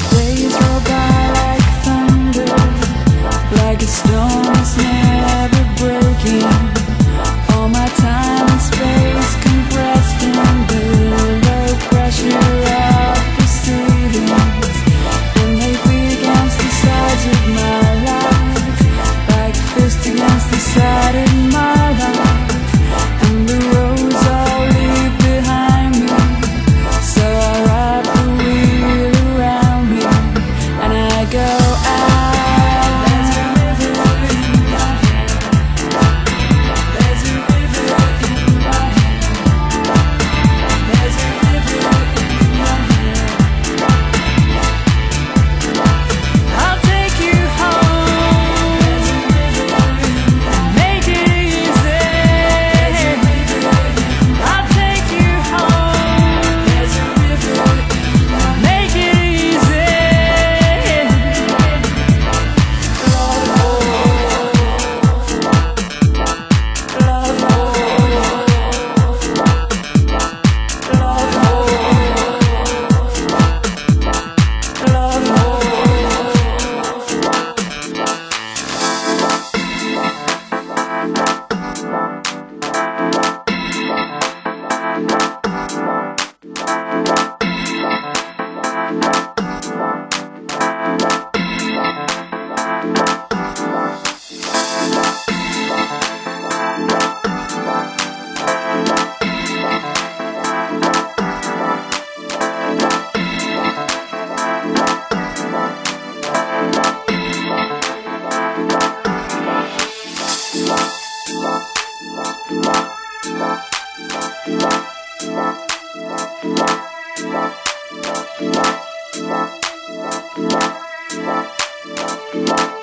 Where Bye.